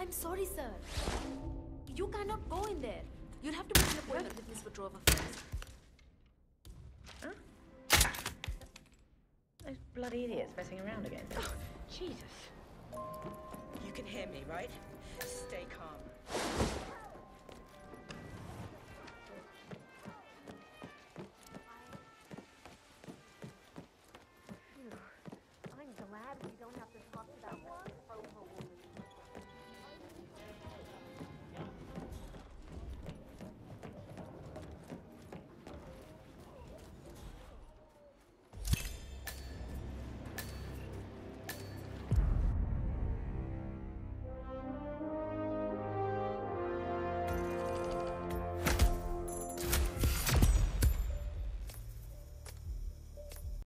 I'm sorry, sir. You cannot go in there. You'll have to make an appointment with Miss Petrova first. Those bloody idiots messing around again. Oh, Jesus. You can hear me, right? Stay calm.